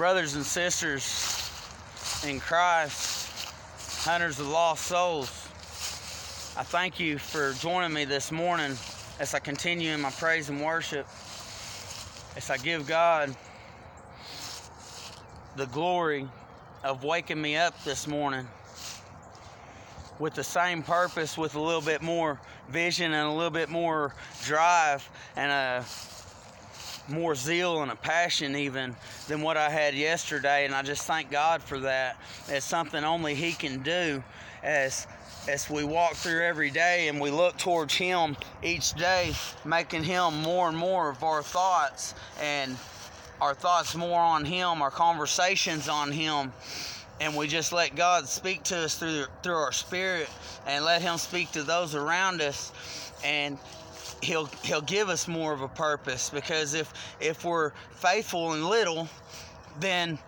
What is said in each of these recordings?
brothers and sisters in Christ, hunters of lost souls. I thank you for joining me this morning as I continue in my praise and worship, as I give God the glory of waking me up this morning with the same purpose, with a little bit more vision and a little bit more drive and a more zeal and a passion even than what I had yesterday. And I just thank God for that. It's something only He can do as as we walk through every day and we look towards Him each day, making Him more and more of our thoughts and our thoughts more on Him, our conversations on Him and we just let God speak to us through through our spirit and let him speak to those around us and he'll he'll give us more of a purpose because if if we're faithful in little then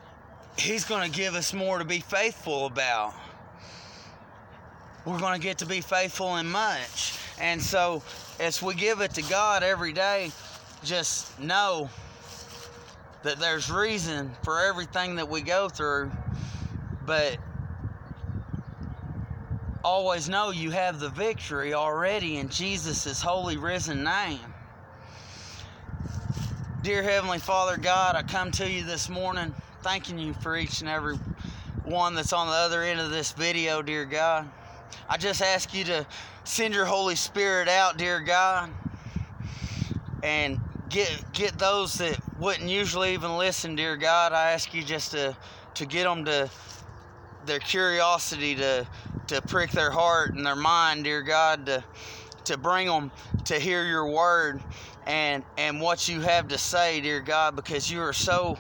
he's going to give us more to be faithful about. We're going to get to be faithful in much. And so as we give it to God every day just know that there's reason for everything that we go through. But always know you have the victory already in Jesus' holy risen name. Dear Heavenly Father God, I come to you this morning thanking you for each and every one that's on the other end of this video, dear God. I just ask you to send your Holy Spirit out, dear God, and get get those that wouldn't usually even listen, dear God. I ask you just to to get them to their curiosity to to prick their heart and their mind, dear God, to to bring them to hear your word and and what you have to say, dear God, because you are so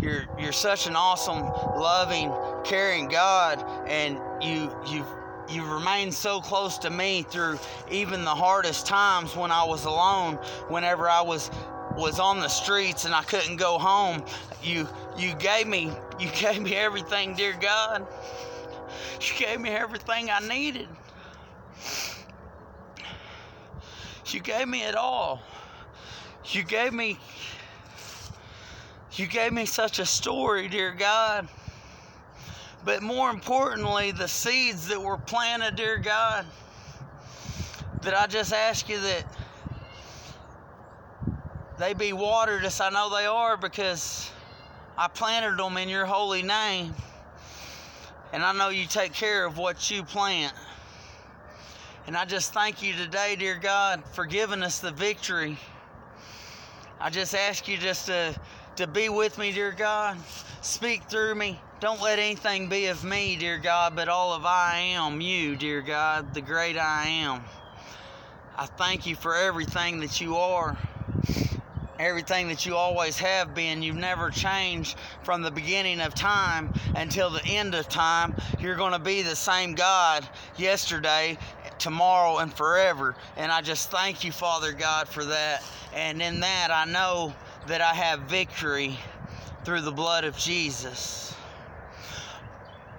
you're you're such an awesome, loving, caring God, and you you've you remained so close to me through even the hardest times when I was alone, whenever I was was on the streets and I couldn't go home. You you gave me you gave me everything, dear God. You gave me everything I needed. She gave me it all. You gave me you gave me such a story, dear God. But more importantly, the seeds that were planted, dear God, that I just ask you that they be watered as I know they are because I planted them in your holy name. And I know you take care of what you plant. And I just thank you today, dear God, for giving us the victory. I just ask you just to, to be with me, dear God. Speak through me. Don't let anything be of me, dear God, but all of I am you, dear God, the great I am. I thank you for everything that you are everything that you always have been. You've never changed from the beginning of time until the end of time. You're going to be the same God yesterday, tomorrow, and forever. And I just thank you, Father God, for that. And in that, I know that I have victory through the blood of Jesus.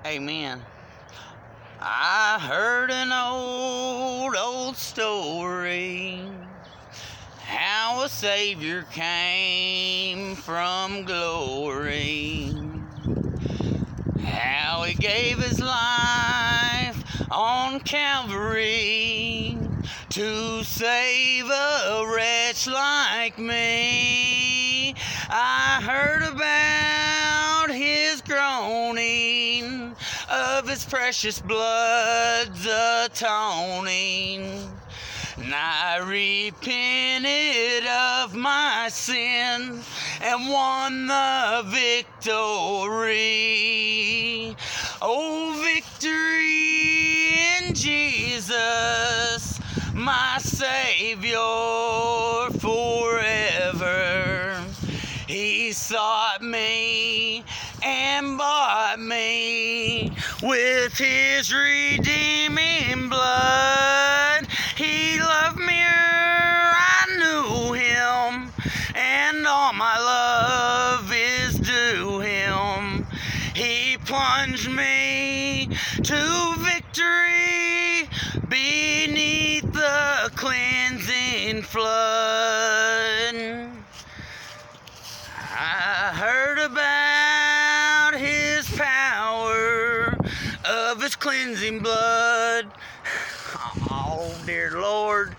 Amen. I heard an old, old story how a Savior came from glory, how He gave His life on Calvary to save a wretch like me. I heard about His groaning, of His precious blood's atoning. And I repented of my sin and won the victory. Oh, victory in Jesus, my Savior forever. He sought me and bought me with his redeeming blood. in flood. I heard about his power of his cleansing blood. Oh, dear Lord.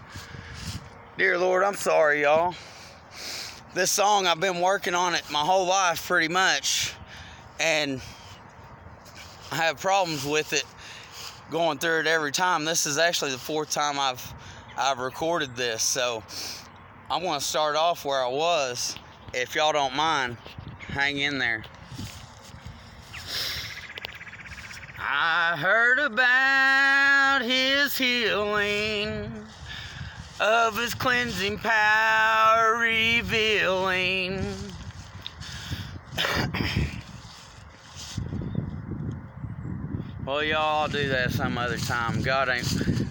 Dear Lord, I'm sorry, y'all. This song, I've been working on it my whole life pretty much, and I have problems with it going through it every time. This is actually the fourth time I've I've recorded this. So I'm going to start off where I was. If y'all don't mind, hang in there. I heard about his healing, of his cleansing power revealing. Well, y'all, I'll do that some other time. God ain't,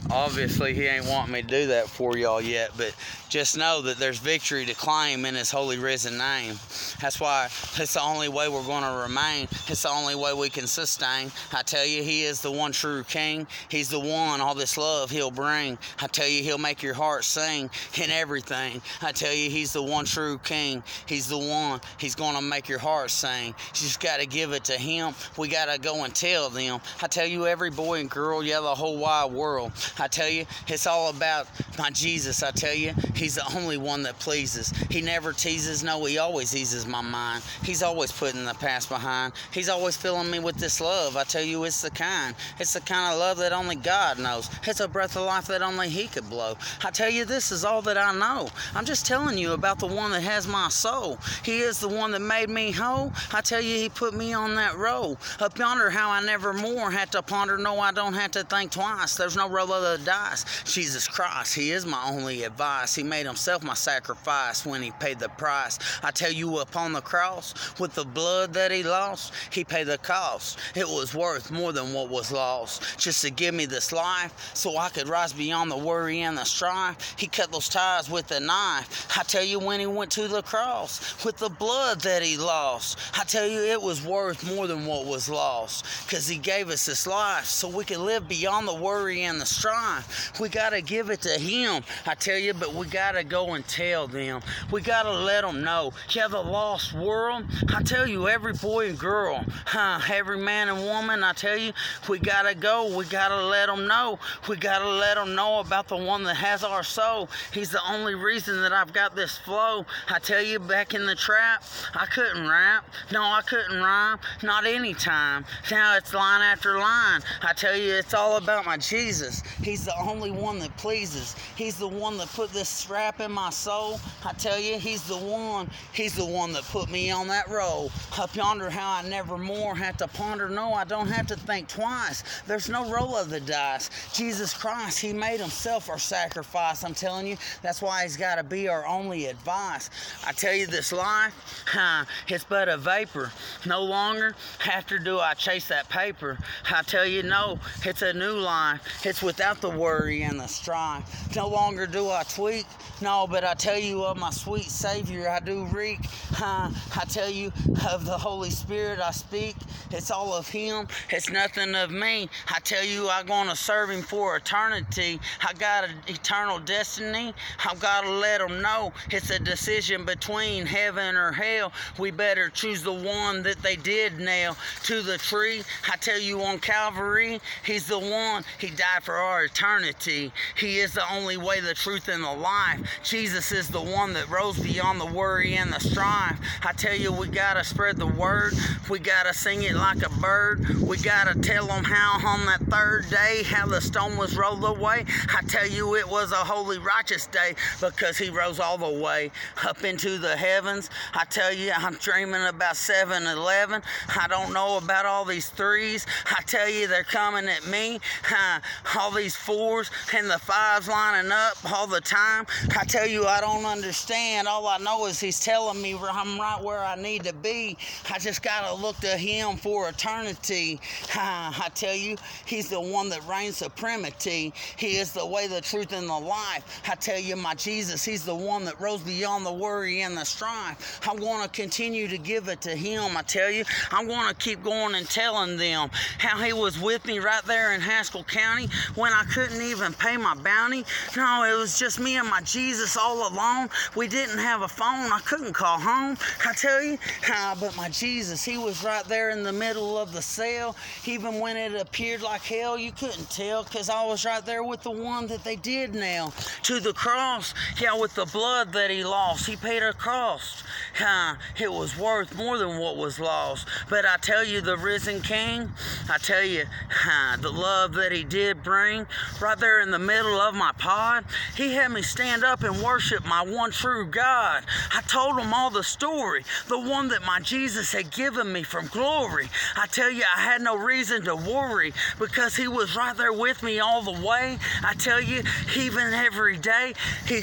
obviously, He ain't wanting me to do that for y'all yet, but just know that there's victory to claim in His holy risen name. That's why it's the only way we're going to remain. It's the only way we can sustain. I tell you, He is the one true King. He's the one all this love He'll bring. I tell you, He'll make your heart sing in everything. I tell you, He's the one true King. He's the one. He's going to make your heart sing. You just got to give it to Him. We got to go and tell them. I tell you, every boy and girl, yeah, the whole wide world. I tell you, it's all about my Jesus. I tell you, He's the only one that pleases. He never teases. No, He always eases my mind. He's always putting the past behind. He's always filling me with this love. I tell you, it's the kind. It's the kind of love that only God knows. It's a breath of life that only He could blow. I tell you, this is all that I know. I'm just telling you about the one that has my soul. He is the one that made me whole. I tell you, He put me on that road. Up yonder, how I never more had to ponder. No, I don't have to think twice. There's no roll of the dice. Jesus Christ, He is my only advice. He made Himself my sacrifice when He paid the price. I tell you, upon the cross, with the blood that He lost, He paid the cost. It was worth more than what was lost. Just to give me this life so I could rise beyond the worry and the strife. He cut those ties with a knife. I tell you, when He went to the cross, with the blood that He lost, I tell you, it was worth more than what was lost. Because He gave us this life so we can live beyond the worry and the strife. We got to give it to Him. I tell you, but we got to go and tell them. We got to let them know. Yeah, the lost world. I tell you, every boy and girl, huh, every man and woman, I tell you, we got to go. We got to let them know. We got to let them know about the one that has our soul. He's the only reason that I've got this flow. I tell you, back in the trap, I couldn't rap. No, I couldn't rhyme. Not any time. Now it's line after line. I tell you, it's all about my Jesus. He's the only one that pleases. He's the one that put this rap in my soul. I tell you, he's the one. He's the one that put me on that road. Up yonder, how I never more have to ponder. No, I don't have to think twice. There's no roll of the dice. Jesus Christ, He made Himself our sacrifice. I'm telling you, that's why He's got to be our only advice. I tell you, this life, huh, it's but a vapor. No longer after do I chase that paper. I tell you, no, it's a new life. It's without the worry and the strife. No longer do I tweak. No, but I tell you of my sweet Savior, I do reek. I tell you of the Holy Spirit I speak. It's all of Him. It's nothing of me. I tell you, I'm going to serve Him for eternity. I got an eternal destiny. I've got to let them know it's a decision between heaven or hell. We better choose the one that they did nail to the tree. I tell you, on Calvary, He's the one. He died for our eternity. He is the only way, the truth, and the life. Jesus is the one that rose beyond the worry and the strife. I tell you, we got to spread the word. We got to sing it like a bird. We got to tell them how on that third day, how the stone was rolled away. I tell you, it was a holy, righteous day because He rose all the way up into the heavens. I tell you, I'm dreaming about 7 Eleven. I don't know about all these threes. I tell you, they're coming at me. Uh, all these fours and the fives lining up all the time. I tell you, I don't understand. All I know is He's telling me I'm right where I need to be. I just got to look to Him for eternity. I tell you, He's the one that reigns supremacy. He is the way, the truth, and the life. I tell you, my Jesus, He's the one that rose beyond the worry and the strife. I'm going to continue to give it to Him. I tell you, I'm going to keep going and telling them how He was with me right there in Haskell County when I couldn't even pay my bounty. No, it was just me and my Jesus. All alone. We didn't have a phone. I couldn't call home. I tell you, uh, but my Jesus, He was right there in the middle of the cell. Even when it appeared like hell, you couldn't tell because I was right there with the one that they did nail to the cross. Yeah, with the blood that He lost, He paid a cost. Uh, it was worth more than what was lost. But I tell you, the risen King, I tell you, uh, the love that He did bring right there in the middle of my pod, He had me stand up and worship my one true God. I told Him all the story, the one that my Jesus had given me from glory. I tell you, I had no reason to worry because He was right there with me all the way. I tell you, even every day, He,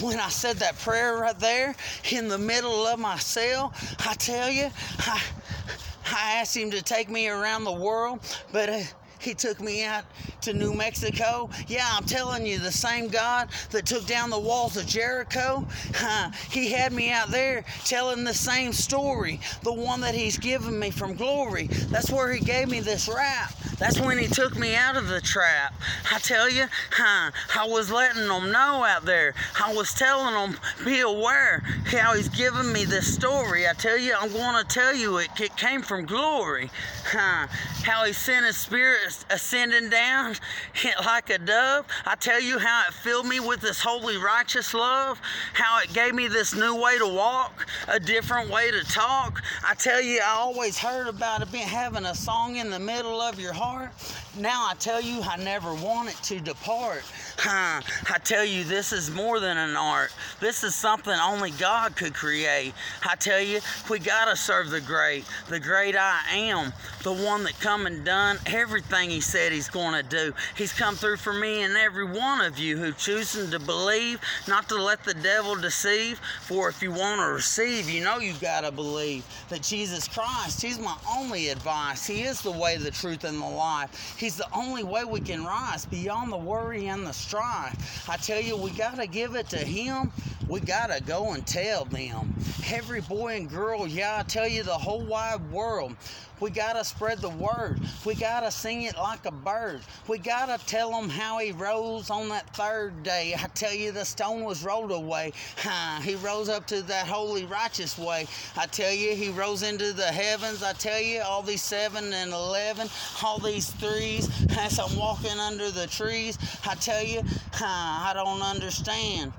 when I said that prayer right there in the middle of my cell, I tell you, I, I asked Him to take me around the world, but. Uh, he took me out to New Mexico. Yeah, I'm telling you, the same God that took down the walls of Jericho, uh, He had me out there telling the same story, the one that He's given me from glory. That's where He gave me this rap. That's when He took me out of the trap. I tell you, uh, I was letting them know out there. I was telling them, be aware how He's given me this story. I tell you, I'm going to tell you it, it came from glory. Uh, how He sent His Spirit ascending down like a dove. I tell you how it filled me with this holy, righteous love, how it gave me this new way to walk, a different way to talk. I tell you, I always heard about it being having a song in the middle of your heart. Now I tell you, I never want it to depart. Huh, I tell you, this is more than an art. This is something only God could create. I tell you, we gotta serve the great, the great I am, the one that come and done everything He said He's gonna do. He's come through for me and every one of you who choosing to believe, not to let the devil deceive. For if you want to receive, you know you gotta believe that Jesus Christ, He's my only advice. He is the way, the truth, and the life. He's the only way we can rise beyond the worry and the strife. I tell you, we got to give it to Him. We got to go and tell them. Every boy and girl, yeah, I tell you, the whole wide world. We got to spread the word. We got to sing it like a bird. We got to tell them how he rose on that third day. I tell you, the stone was rolled away. he rose up to that holy, righteous way. I tell you, he rose into the heavens. I tell you, all these seven and eleven, all these threes, as I'm walking under the trees, I tell you, I don't understand.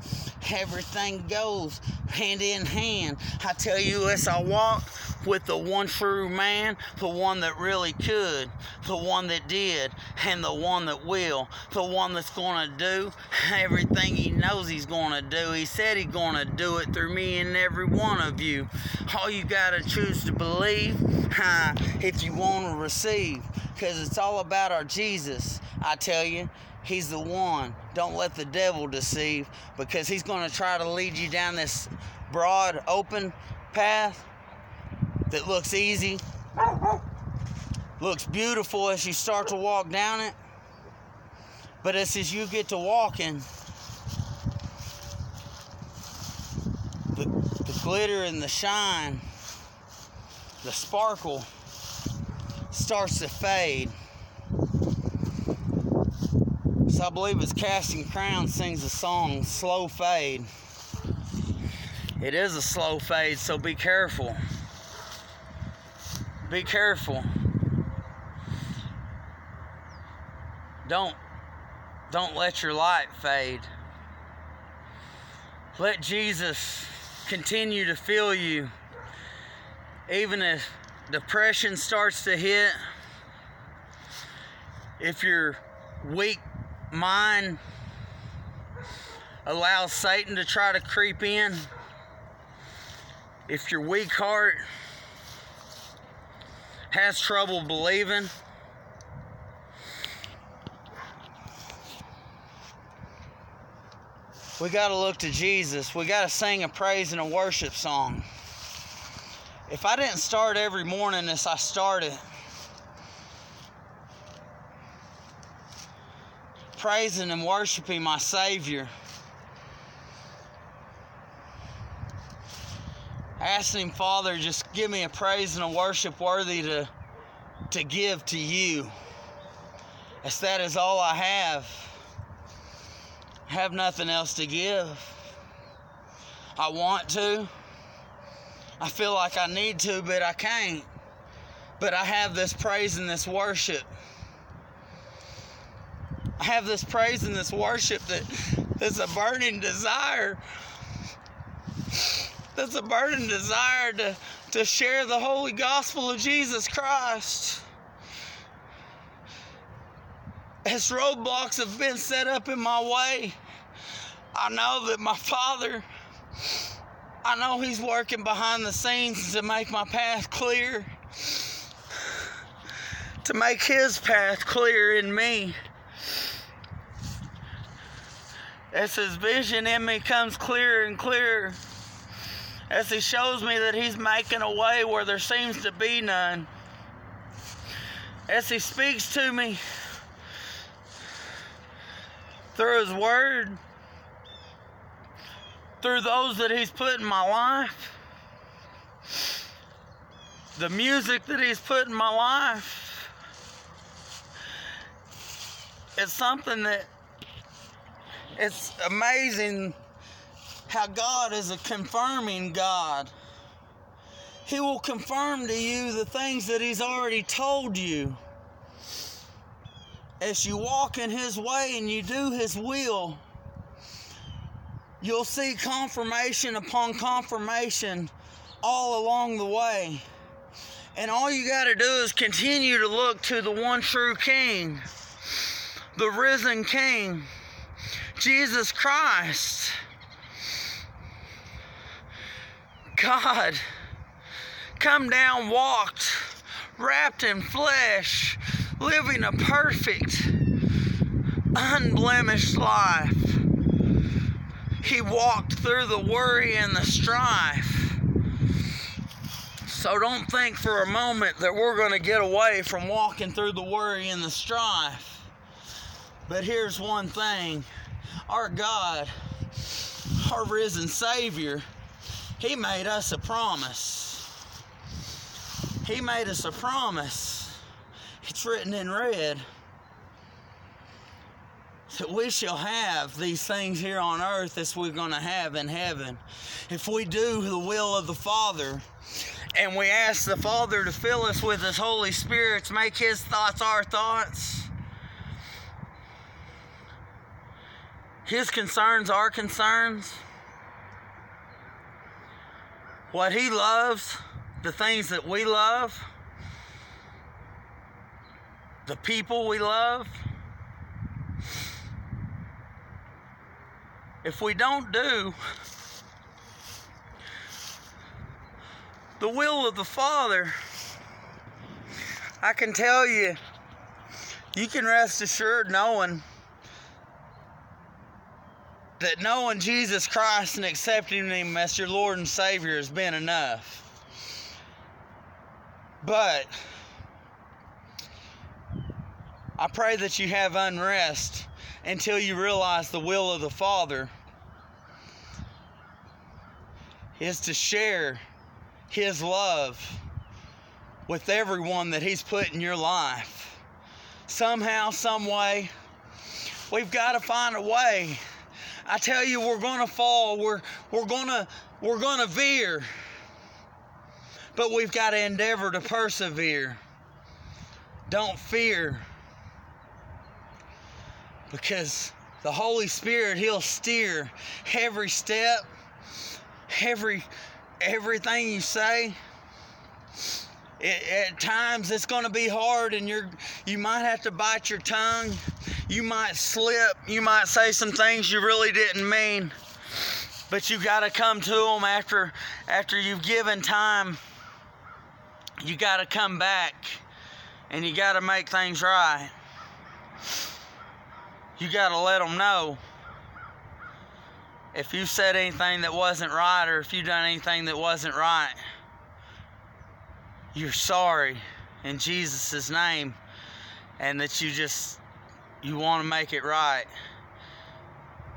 Everything goes hand in hand. I tell you, as I walk, with the one true man, the one that really could, the one that did, and the one that will, the one that's going to do everything he knows he's going to do. He said he's going to do it through me and every one of you. All you got to choose to believe uh, if you want to receive, because it's all about our Jesus, I tell you. He's the one. Don't let the devil deceive because he's going to try to lead you down this broad, open path that looks easy, looks beautiful as you start to walk down it. But as, as you get to walking, the, the glitter and the shine, the sparkle starts to fade. So I believe it's Casting Crown sings the song Slow Fade. It is a slow fade, so be careful. Be careful. Don't don't let your light fade. Let Jesus continue to fill you. Even if depression starts to hit, if your weak mind allows Satan to try to creep in, if your weak heart has trouble believing. We got to look to Jesus. We got to sing a praise and a worship song. If I didn't start every morning as I started, praising and worshiping my Savior, asking him, Father, just give me a praise and a worship worthy to, to give to you. As that is all I have. I have nothing else to give. I want to. I feel like I need to, but I can't. But I have this praise and this worship. I have this praise and this worship that that's a burning desire. That's a burning desire to, to share the holy gospel of Jesus Christ. As roadblocks have been set up in my way, I know that my Father, I know He's working behind the scenes to make my path clear, to make His path clear in me. As His vision in me comes clearer and clearer, as He shows me that He's making a way where there seems to be none, as He speaks to me through His Word through those that He's put in my life, the music that He's put in my life. It's something that it's amazing how God is a confirming God. He will confirm to you the things that He's already told you. As you walk in His way and you do His will, you'll see confirmation upon confirmation all along the way. And all you got to do is continue to look to the one true King, the risen King, Jesus Christ. God, come down, walked, wrapped in flesh, living a perfect, unblemished life he walked through the worry and the strife. So don't think for a moment that we're going to get away from walking through the worry and the strife. But here's one thing our God, our risen Savior, He made us a promise. He made us a promise. It's written in red that we shall have these things here on earth as we're going to have in heaven. If we do the will of the Father and we ask the Father to fill us with His Holy Spirit, to make His thoughts our thoughts, His concerns our concerns, what He loves, the things that we love, the people we love. if we don't do the will of the Father, I can tell you, you can rest assured knowing that knowing Jesus Christ and accepting Him as your Lord and Savior has been enough. But I pray that you have unrest until you realize the will of the Father is to share His love with everyone that He's put in your life. Somehow, some way, we've got to find a way. I tell you, we're going to fall. We're we're going to we're going to veer. But we've got to endeavor to persevere. Don't fear because the Holy Spirit, He'll steer every step, every everything you say. It, at times it's going to be hard and you're you might have to bite your tongue you might slip you might say some things you really didn't mean but you got to come to them after after you've given time you got to come back and you got to make things right you got to let them know if you said anything that wasn't right or if you done anything that wasn't right. You're sorry in Jesus' name and that you just you want to make it right.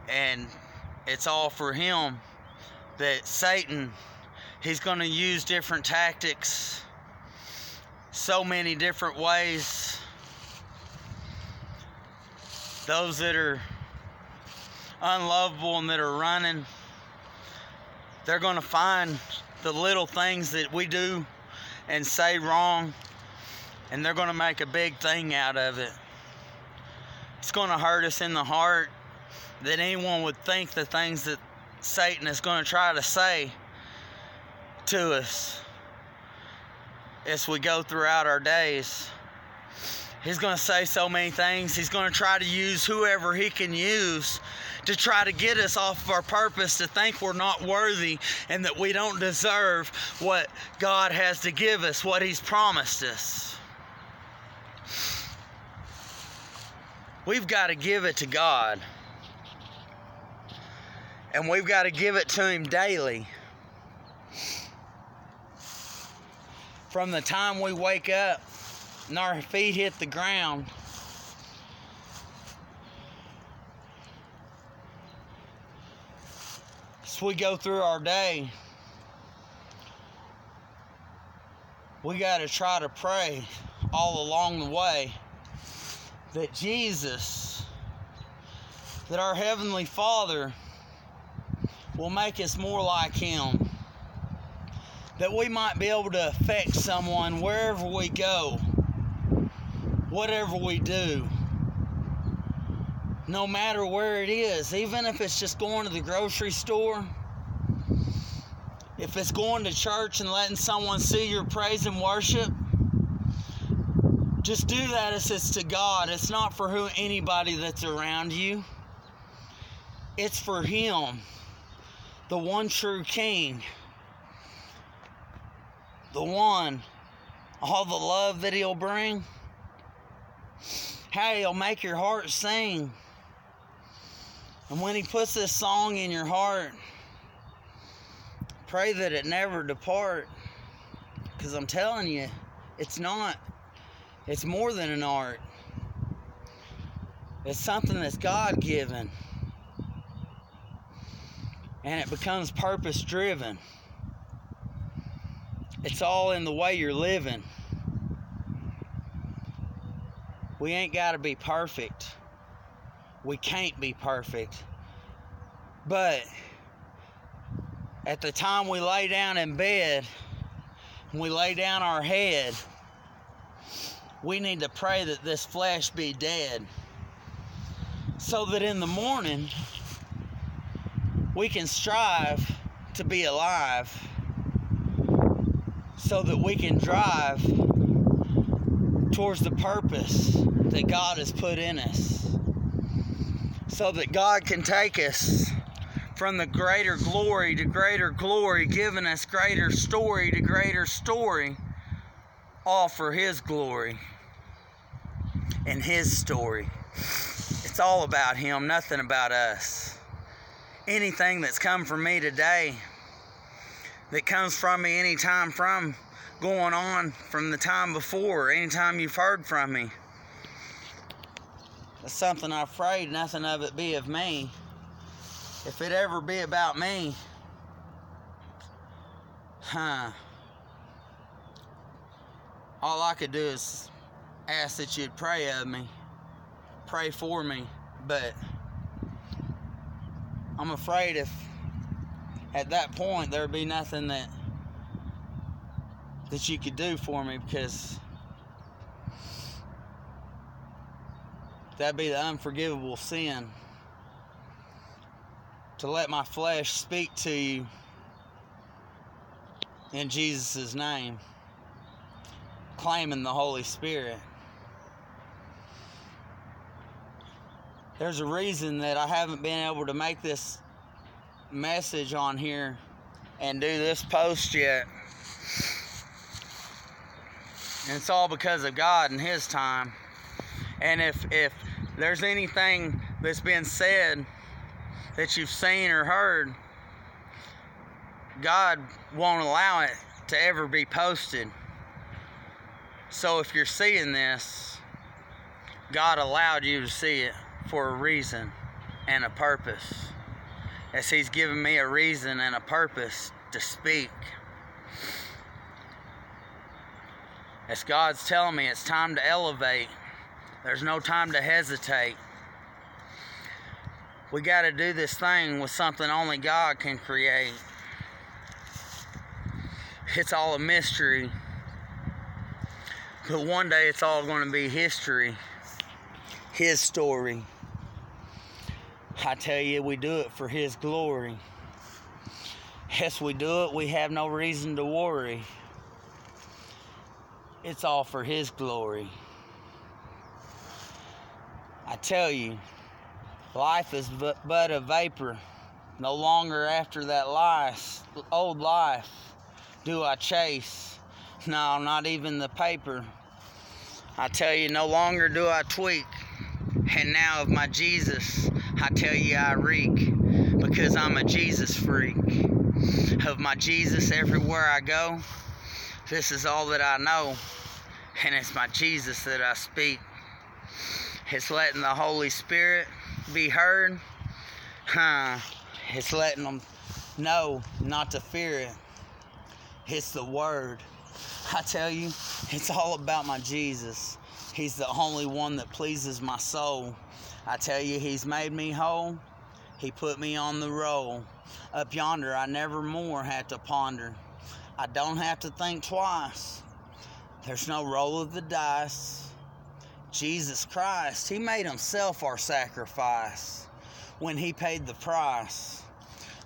And it's all for him that Satan he's going to use different tactics so many different ways those that are unlovable and that are running they're going to find the little things that we do and say wrong, and they're going to make a big thing out of it. It's going to hurt us in the heart that anyone would think the things that Satan is going to try to say to us as we go throughout our days. He's going to say so many things. He's going to try to use whoever he can use to try to get us off of our purpose, to think we're not worthy and that we don't deserve what God has to give us, what He's promised us. We've got to give it to God. And we've got to give it to Him daily. From the time we wake up and our feet hit the ground, as we go through our day, we got to try to pray all along the way that Jesus, that our Heavenly Father will make us more like Him. That we might be able to affect someone wherever we go, whatever we do, no matter where it is, even if it's just going to the grocery store, if it's going to church and letting someone see your praise and worship, just do that as it's to God. It's not for who anybody that's around you. It's for Him, the one true King, the one, all the love that He'll bring. How He'll make your heart sing. And when He puts this song in your heart, pray that it never depart. Because I'm telling you, it's not. It's more than an art. It's something that's God given. And it becomes purpose driven. It's all in the way you're living. We ain't got to be perfect. We can't be perfect. But at the time we lay down in bed, we lay down our head, we need to pray that this flesh be dead so that in the morning we can strive to be alive so that we can drive towards the purpose that God has put in us. So that God can take us from the greater glory to greater glory, giving us greater story to greater story, all for His glory and His story. It's all about Him, nothing about us. Anything that's come from me today, that comes from me anytime from going on from the time before, anytime you've heard from me, that's something I prayed nothing of it be of me. If it ever be about me, huh? All I could do is ask that you'd pray of me, pray for me, but I'm afraid if at that point there'd be nothing that that you could do for me because that'd be the unforgivable sin to let my flesh speak to you in Jesus' name, claiming the Holy Spirit. There's a reason that I haven't been able to make this message on here and do this post yet. And it's all because of God and His time. And if if there's anything that's been said that you've seen or heard, God won't allow it to ever be posted. So if you're seeing this, God allowed you to see it for a reason and a purpose. As He's given me a reason and a purpose to speak. As God's telling me it's time to elevate, there's no time to hesitate. We got to do this thing with something only God can create. it's all a mystery. But one day it's all going to be history. His story. I tell you, we do it for His glory. Yes, we do it. We have no reason to worry. It's all for His glory. I tell you, life is but, but a vapor. No longer after that life, old life do I chase. No, not even the paper. I tell you, no longer do I tweak. And now of my Jesus, I tell you, I reek because I'm a Jesus freak. Of my Jesus everywhere I go, this is all that I know. And it's my Jesus that I speak. It's letting the Holy Spirit be heard. Huh. It's letting them know not to fear it. It's the Word. I tell you, it's all about my Jesus. He's the only one that pleases my soul. I tell you, He's made me whole. He put me on the roll. Up yonder, I never more had to ponder. I don't have to think twice. There's no roll of the dice. Jesus Christ, He made Himself our sacrifice when He paid the price.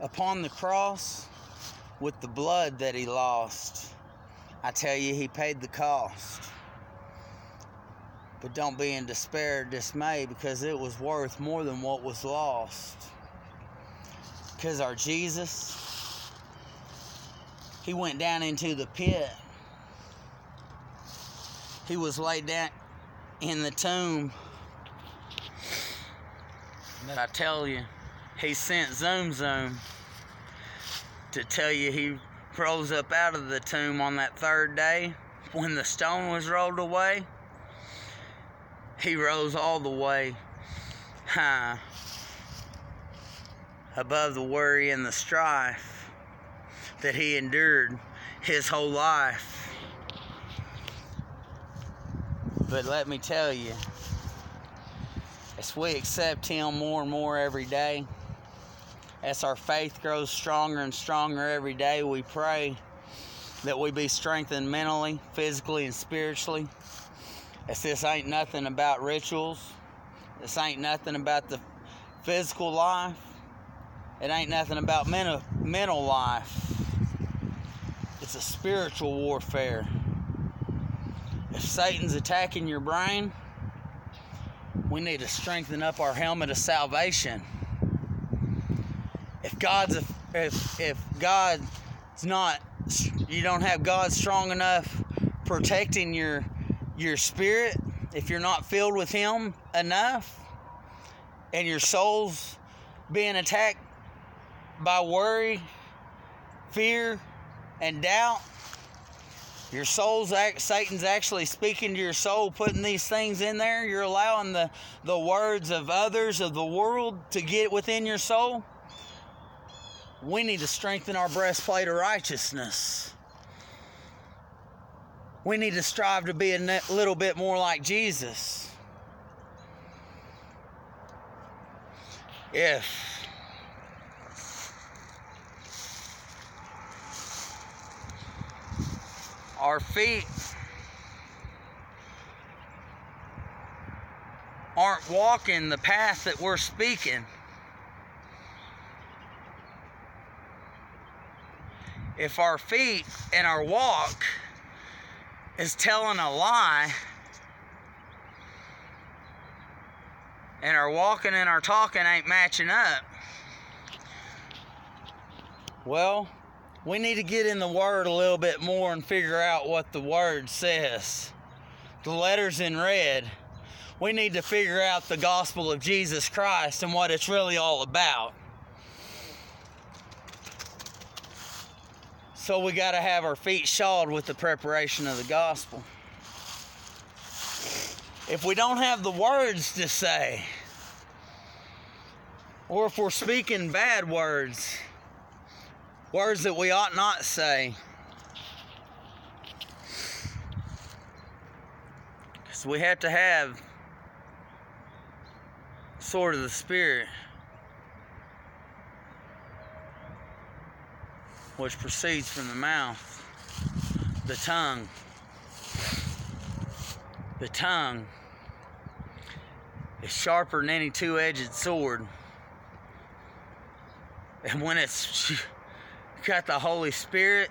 Upon the cross, with the blood that He lost, I tell you, He paid the cost. But don't be in despair or dismay because it was worth more than what was lost. Because our Jesus, He went down into the pit. He was laid down in the tomb. But I tell you, He sent Zoom Zoom to tell you He rose up out of the tomb on that third day when the stone was rolled away. He rose all the way high above the worry and the strife that he endured his whole life. But let me tell you, as we accept him more and more every day, as our faith grows stronger and stronger every day, we pray that we be strengthened mentally, physically, and spiritually. As this ain't nothing about rituals, this ain't nothing about the physical life, it ain't nothing about mental, mental life. It's a spiritual warfare. If Satan's attacking your brain, we need to strengthen up our helmet of salvation. If God's a, if if God's not you don't have God strong enough protecting your your spirit, if you're not filled with him enough and your soul's being attacked by worry, fear, and doubt, your soul's act, Satan's actually speaking to your soul, putting these things in there. You're allowing the, the words of others of the world to get within your soul. We need to strengthen our breastplate of righteousness. We need to strive to be a little bit more like Jesus. If our feet aren't walking the path that we're speaking, if our feet and our walk is telling a lie, and our walking and our talking ain't matching up, well, we need to get in the Word a little bit more and figure out what the Word says. The letters in red. We need to figure out the gospel of Jesus Christ and what it's really all about. So we got to have our feet shod with the preparation of the gospel. If we don't have the words to say, or if we're speaking bad words, words that we ought not say, because we have to have sword of the Spirit. Which proceeds from the mouth. the tongue. The tongue is sharper than any two edged sword. And when it's got the Holy Spirit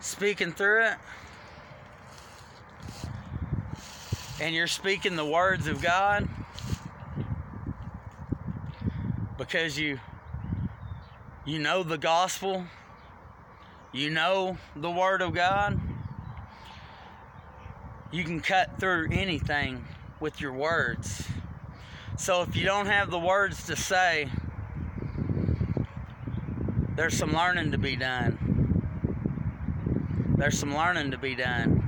speaking through it, and you're speaking the words of God because you you know the gospel, you know the word of God, you can cut through anything with your words. So if you don't have the words to say, there's some learning to be done. There's some learning to be done.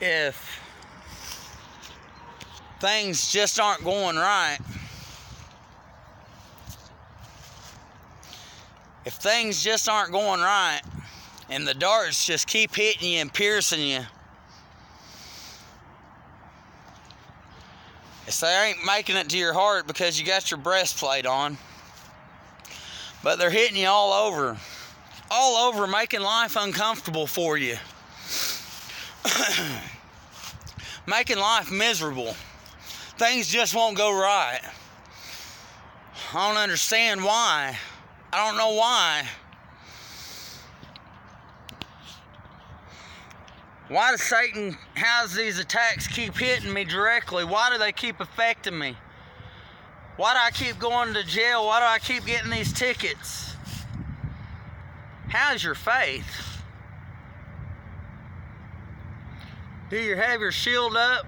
If things just aren't going right, if things just aren't going right, and the darts just keep hitting you and piercing you, if they ain't making it to your heart because you got your breastplate on, but they're hitting you all over, all over, making life uncomfortable for you, making life miserable things just won't go right. I don't understand why. I don't know why. Why does Satan has these attacks keep hitting me directly? Why do they keep affecting me? Why do I keep going to jail? Why do I keep getting these tickets? How's your faith? Do you have your shield up?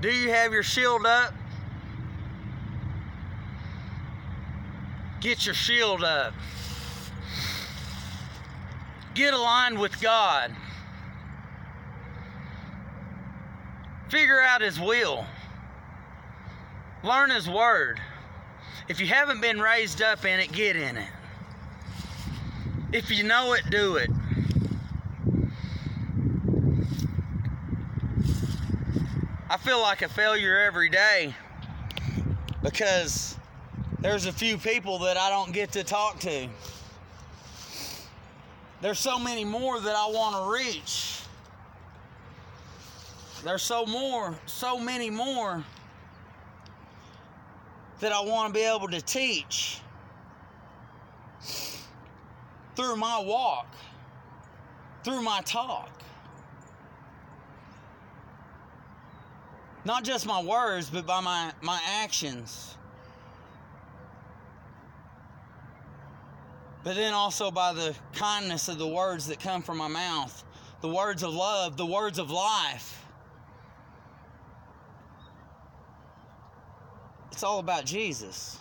Do you have your shield up? Get your shield up. Get aligned with God. Figure out His will. Learn His Word. If you haven't been raised up in it, get in it. If you know it, do it. I feel like a failure every day because there's a few people that I don't get to talk to. There's so many more that I want to reach. There's so more, so many more that I want to be able to teach through my walk, through my talk. Not just my words, but by my, my actions. But then also by the kindness of the words that come from my mouth, the words of love, the words of life. It's all about Jesus.